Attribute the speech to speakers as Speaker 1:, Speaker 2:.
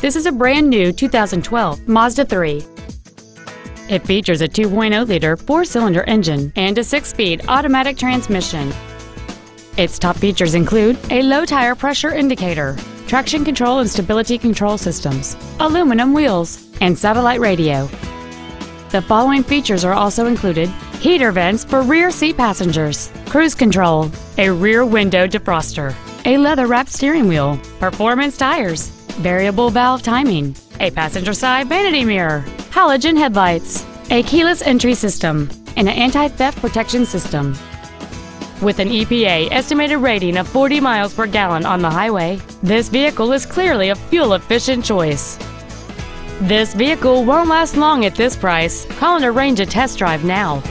Speaker 1: This is a brand new 2012 Mazda 3. It features a 2.0-liter four-cylinder engine and a six-speed automatic transmission. Its top features include a low tire pressure indicator, traction control and stability control systems, aluminum wheels, and satellite radio. The following features are also included heater vents for rear seat passengers, cruise control, a rear window defroster, a leather-wrapped steering wheel, performance tires, variable valve timing, a passenger side vanity mirror, halogen headlights, a keyless entry system, and an anti-theft protection system. With an EPA estimated rating of 40 miles per gallon on the highway, this vehicle is clearly a fuel-efficient choice. This vehicle won't last long at this price. Call and arrange a test drive now.